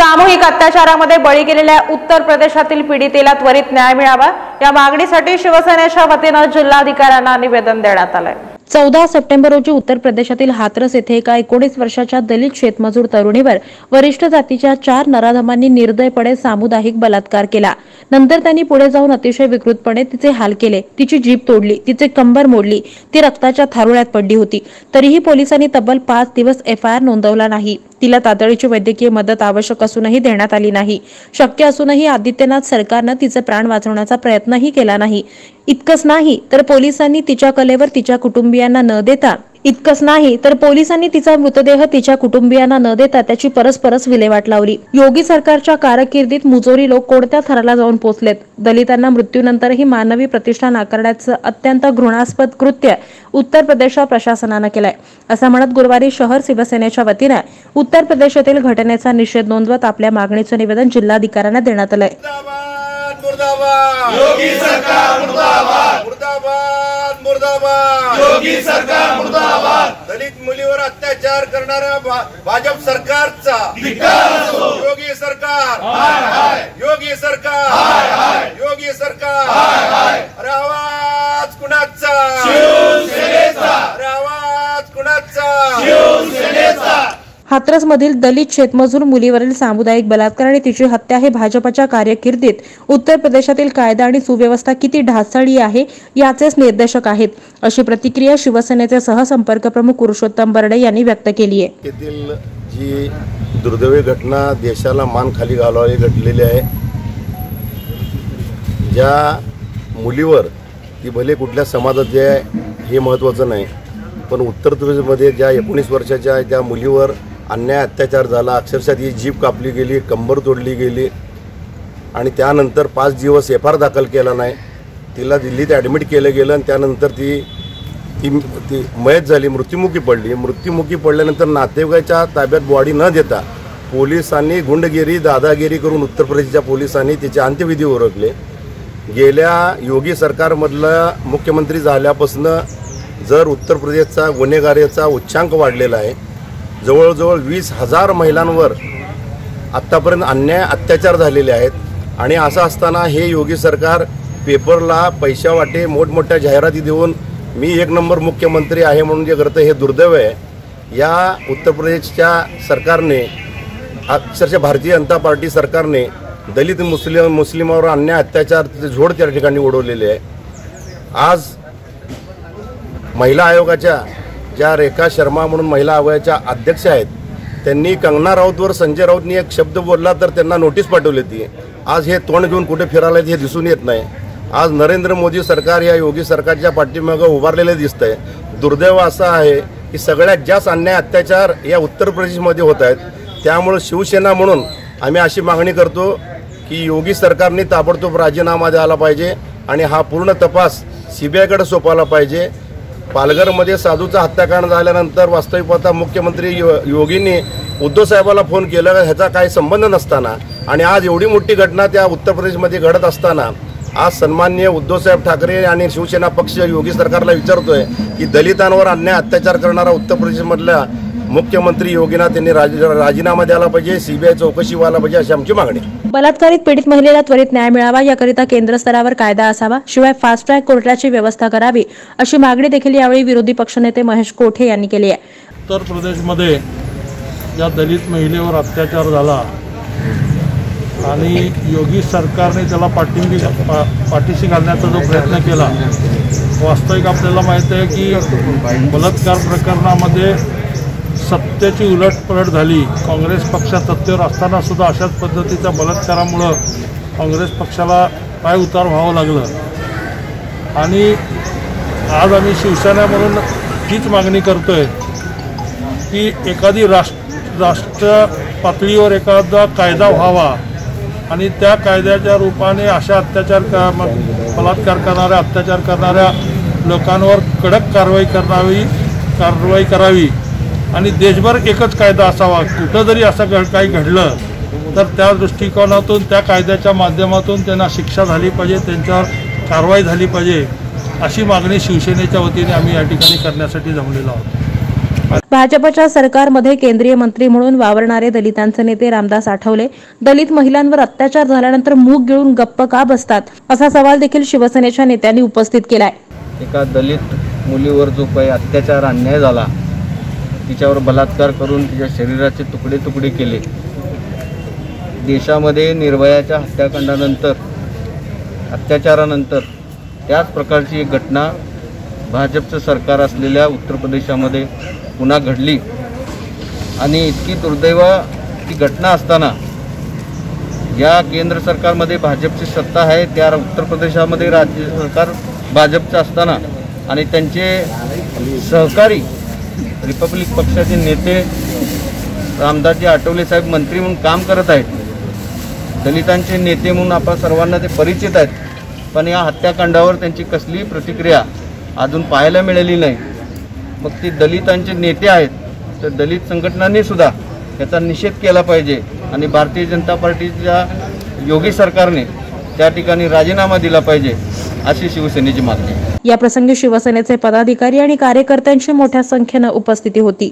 सामूहिक अत्याचारामध्ये बळी गेलेल्या उत्तर प्रदेशातील पीडितेला त्वरित न्याय मिळावा. या मागणीसाठी शिवसेनेच्या वतीनं जिल्हाधिकाऱ्यांना निवेदन देण्यात आलंय. चौदा सप्टेंबर रोजी उत्तर प्रदेशातील हाथरस येथे एका एकोणीस वर्षाच्या दलित शेतमजूर तरुणीवर वरिष्ठ जातीच्या चार नराधमांनी निर्दयपणे सामुदायिक बलात्कार केला. नंतर त्यांनी पुढे जाऊन अतिशय विकृतपणे तिचे हाल केले. तिची जीभ तोडली तिचे कंबर मोडली ती रक्ताच्या थारोळ्यात पडली होती. तरीही पोलिसांनी तब्बल पाच दिवस एफआयआर नोंदवला नाही. तिला तातडीची वैद्यकीय मदत आवश्यक असूनही देण्यात आली नाही. शक्य असूनही आदित्यनाथ सरकारनं तिचे प्राण वाचवण्याचा प्रयत्नही केला नाही. इतकंच नाही तर पोलिसांनी तिच्या कलेवर तिच्या कुटुंबियांना न देता इतकंच नाही तर पोलिसांनी तिचा मृतदेह तिच्या कुटुंबियांना न देता त्याची परस्परच विल्हेवाट लावली. योगी सरकारच्या कारकिर्दीत मुजोरी लोक कोणत्या थराला जाऊन पोहोचलेत? दलितांना मृत्यूनंतरही मानवी प्रतिष्ठा नाकारण्याचं अत्यंत घृणास्पद कृत्य उत्तर प्रदेश प्रशासनानं केलंय. असं म्हणत गुरुवारी शहर शिवसेनेच्या वतीनं उत्तर प्रदेशातील घटनेचा निषेध नोंदवत आपल्या मागणीचं निवेदन जिल्हाधिकाऱ्यांना देण्यात आलंय. मुर्दाबाद. योगी सरकार मुर्दाबाद. दलित मुलीवर अत्याचार करणाऱ्या भाजप सरकारचा. योगी सरकार. योगी सरकार. योगी सरकार. अरे आवाज हाथरसमधील दलित शेतमजूर मुलीवरील सामुदायिक बलात्कार आणि तिची हत्या हे भाजपच्या कार्यकिर्दीत उत्तर प्रदेशातील कायदा आणि सुव्यवस्था किती ढासळली आहे याचेच निर्देशक आहेत अशी प्रतिक्रिया शिवसेनेचे सहसंपर्क प्रमुख पुरुषोत्तम बर्डे यांनी व्यक्त केली आहे. येथील जी दुर्दैवी घटना देशाला मान खाली घालावी घडलेली आहे ज्या मुलीवर ती भले कुठल्या समाजाची आहे हे महत्त्वाचं नाही पण उत्तर प्रदेशमध्ये ज्या एकोणीस वर्षाच्या त्या मुलीवर अन्याय अत्याचार झाला. अक्षरशः ती जीप कापली गेली कंबर तोडली गेली. आणि त्यानंतर पाच दिवस एफ आर दाखल केला नाही. तिला दिल्लीत ॲडमिट केलं गेलं आणि त्यानंतर ती ती ती मयत झाली मृत्युमुखी पडली. मृत्युमुखी पडल्यानंतर नातेवाईकाच्या ताब्यात बॉडी न देता पोलिसांनी गुंडगिरी दादागिरी करून उत्तर प्रदेशच्या पोलिसांनी तिचे अंत्यविधी ओळखले. गेल्या योगी सरकारमधला मुख्यमंत्री झाल्यापासून जर उत्तर प्रदेशचा गुन्हेगारीचा उच्चांक वाढलेला आहे जवळजवळ वीस हजार महिलांवर आत्तापर्यंत अन्याय अत्याचार झालेले आहेत. आणि असं असताना हे योगी सरकार पेपरला पैशावाटे मोठमोठ्या जाहिराती देऊन मी एक नंबर मुख्यमंत्री आहे म्हणून जे करतं हे दुर्दैव आहे. या उत्तर प्रदेशच्या सरकारने अक्षरशः भारतीय जनता पार्टी सरकारने दलित मुस्लिम मुस्लिमावर अन्याय अत्याचार झोड त्या ठिकाणी उडवलेले आहे. आज महिला आयोगाच्या ज्या रेखा शर्मा म्हणून महिला आयोगाच्या अध्यक्ष आहेत त्यांनी कंगना राऊतवर संजय राऊतनी एक शब्द बोलला तर त्यांना नोटीस पाठवली ती आज हे तोंड घेऊन कुठे फिरायला हे दिसून येत नाही. आज नरेंद्र मोदी सरकार या योगी सरकारच्या पाठीमागं उभारलेलं दिसतंय. दुर्दैव असं आहे की सगळ्यात जास्त अन्याय अत्याचार या उत्तर प्रदेशमध्ये होत आहेत. त्यामुळं शिवसेना म्हणून आम्ही अशी मागणी करतो की योगी सरकारने ताबडतोब राजीनामा द्यायला पाहिजे आणि हा पूर्ण तपास सीबीआयकडे सोपवला पाहिजे. पालघरमध्ये साधूचा हत्याकांड झाल्यानंतर वास्तविक पाहता मुख्यमंत्री यो योगींनी उद्धव साहेबाला फोन केला ह्याचा काही संबंध नसताना आणि आज एवढी मोठी घटना त्या उत्तर प्रदेशमध्ये घडत असताना आज सन्मान्य उद्धवसाहेब ठाकरे आणि शिवसेना पक्ष योगी सरकारला विचारतोय की दलितांवर अन्याय अत्याचार करणारा उत्तर प्रदेशमधल्या मुख्यमंत्री योगीनाथ यांनी राज राजीनामा द्यायला पाहिजे सीबीआय चौकशी व्हायला पाहिजे अशी आमची मागणी. बलात्कारित पीडित महिलेला त्वरित न्याय मिळावा याकरिता केंद्र स्तरावर कायदा असावा शिवाय फास्ट ट्रॅक कोर्टाची व्यवस्था करावी अशी मागणी देखील यावेळी विरोधी पक्षनेते महेश कोठे यांनी केली आहे उत्तर प्रदेशमध्ये ज्या दलित महिलेवर अत्याचार झाला आणि योगी सरकारने त्याला पाठिंबी पा पाठीशी घालण्याचा जो प्रयत्न केला वास्तविक आपल्याला माहीत आहे की बलात्कार प्रकरणामध्ये सत्तेची उलटपलट झाली. काँग्रेस पक्षात सत्तेवर असताना सुद्धा अशाच पद्धतीच्या बलात्कारामुळं काँग्रेस पक्षाला पाय उतार व्हावं लागलं. आणि आज आम्ही शिवसेना म्हणून हीच मागणी करतो आहे की एखादी राष्ट्र राष्ट्र पातळीवर एखादा कायदा व्हावा आणि त्या कायद्याच्या रूपाने अशा अत्याचार का म- बलात्कार करणाऱ्या अत्याचार करणाऱ्या लोकांवर कडक कारवाई करावी कारवाई करावी. आणि देशभर एकच कायदा असावा. कुठं जरी असं घड काही घडलं तर त्या दृष्टिकोनातून त्या कायद्याच्या माध्यमातून त्यांना शिक्षा झाली पाहिजे त्यांच्यावर कारवाई झाली पाहिजे अशी मागणी शिवसेनेच्या वतीने आम्ही या ठिकाणी करण्यासाठी जमलेलो आहोत. भाजपच्या सरकारमध्ये केंद्रीय मंत्री म्हणून वावरणारे दलितांचे नेते रामदास आठवले. दलित महिलांवर अत्याचार झाल्यानंतर मूग गिळून गप्प का बसतात असा सवाल देखील शिवसेनेच्या नेत्यांनी उपस्थित केलाय. एका दलित मुलीवर जो काही अत्याचार अन्याय झाला तिच्यावर बलात्कार करून तिच्या शरीराचे तुकडे तुकडे केले. देशामध्ये निर्भयाच्या हत्याकांडानंतर अत्याचारानंतर त्याच प्रकारची एक घटना भाजपचं सरकार असलेल्या उत्तर प्रदेशामध्ये पुन्हा घडली. आणि इतकी दुर्दैव ती घटना असताना या केंद्र सरकारमध्ये भाजपची सत्ता आहे त्या उत्तर प्रदेशामध्ये राज्य सरकार भाजपचं असताना आणि त्यांचे सहकारी रिपब्लिक पक्षाचे नेते रामदासजी आठवले साहेब मंत्री म्हणून काम करत आहेत. दलितांचे नेते म्हणून आपण सर्वांना ते परिचित आहेत. पण या हत्याकांडावर त्यांची कसलीही प्रतिक्रिया अजून पाहायला मिळाली नाही. मग ती दलितांचे नेते आहेत तर दलित संघटनांनी सुद्धा याचा निषेध केला पाहिजे आणि भारतीय जनता पार्टीच्या योगी सरकारने त्या ठिकाणी राजीनामा दिला पाहिजे अशी शिवसेनेची मागणी. आहे या प्रसंगी शिवसेनेचे पदाधिकारी आणि कार्यकर्त्यांची मोठ्या संख्येनं उपस्थिती होती.